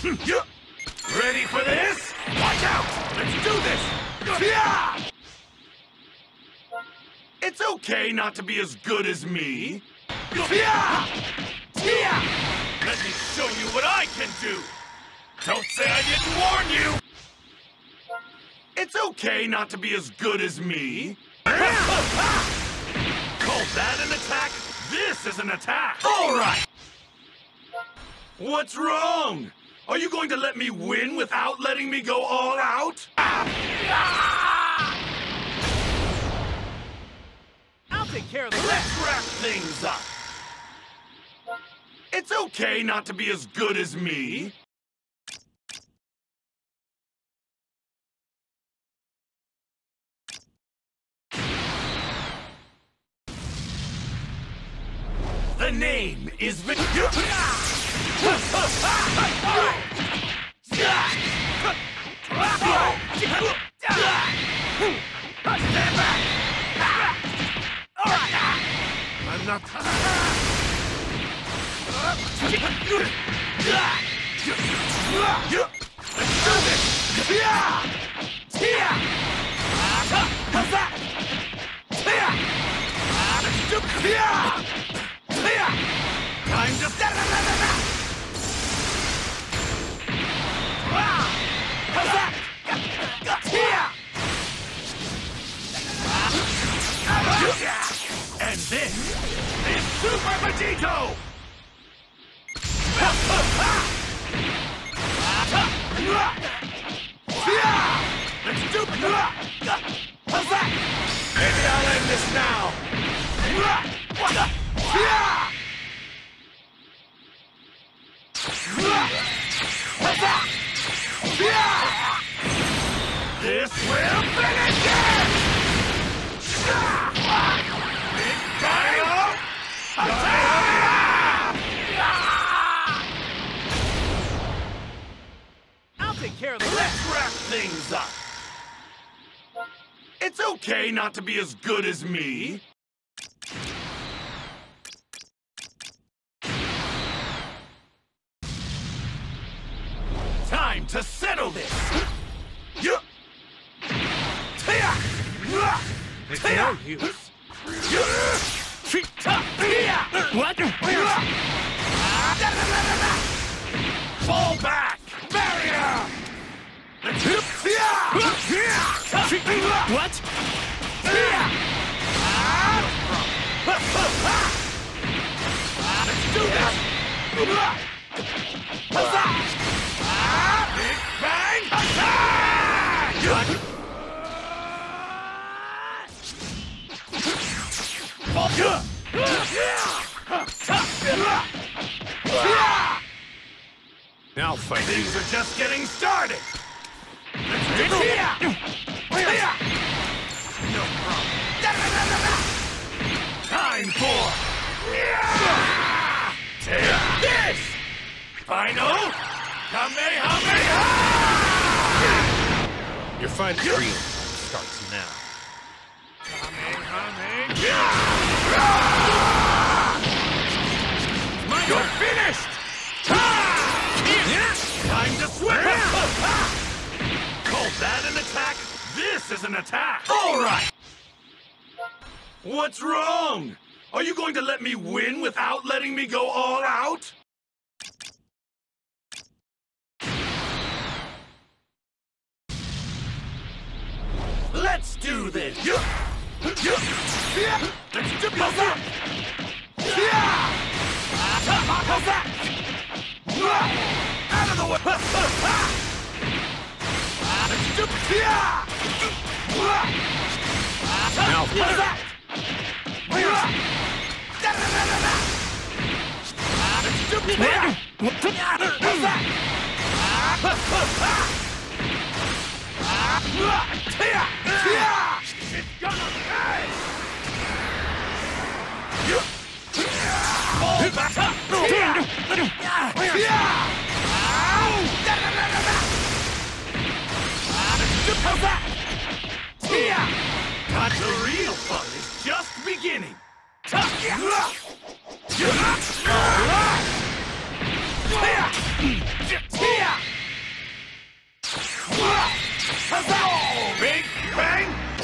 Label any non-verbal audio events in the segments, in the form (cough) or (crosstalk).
(laughs) Ready for this? Watch out! Let's do this! Yeah! It's okay not to be as good as me. Yeah! Yeah! Let me show you what I can do! Don't say I didn't warn you! It's okay not to be as good as me. (laughs) Call that an attack? This is an attack! All right! What's wrong? Are you going to let me win without letting me go all out? I'll take care of the. Let's wrap things up. It's okay not to be as good as me. The name is Vin- Stand Let's take care of the. Let's wrap things up. It's okay not to be as good as me. Time to settle this. It's no use. Now fight. Things are just getting started! Let's do it! Final Kamehameha! Your fight real starts now. You're finished! Time to swim! Call that an attack? This is an attack! All right! What's wrong? Are you going to let me win without letting me go all out? Let's do this! Let's do How's that? How's that? It's gonna pay! Fall? But the real fun is just beginning!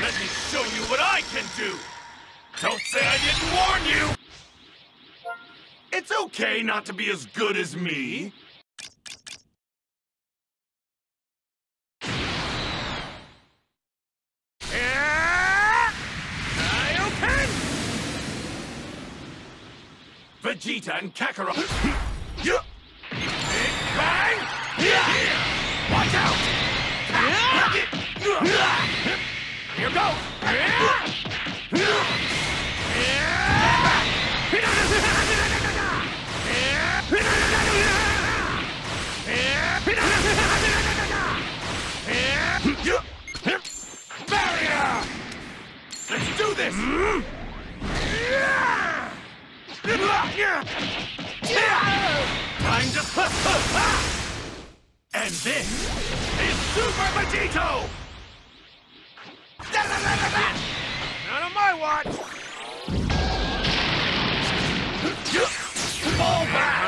Let me show you what I can do! Don't say I didn't warn you! It's okay not to be as good as me. Vegeta and Kakarot. Big Bang! Watch out! Here goes! Barrier! Let's do this! Time to... And this is Super Vegito! Not on my watch! Fall back!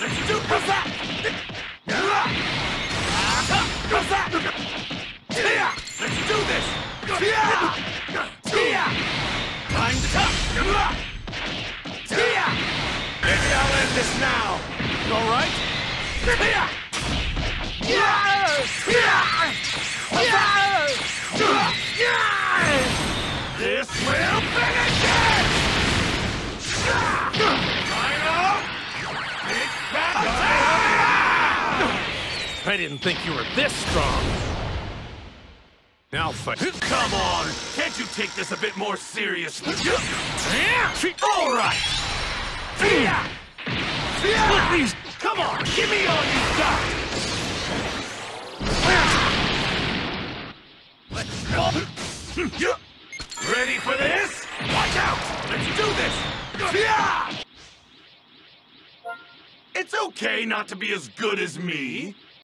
Let's do Let's I didn't think you were this strong. Now fight. Come on! Can't you take this a bit more seriously? All right! Come on, give me all you got! Let's go! Ready for this? Watch out! Let's do this! It's okay not to be as good as me.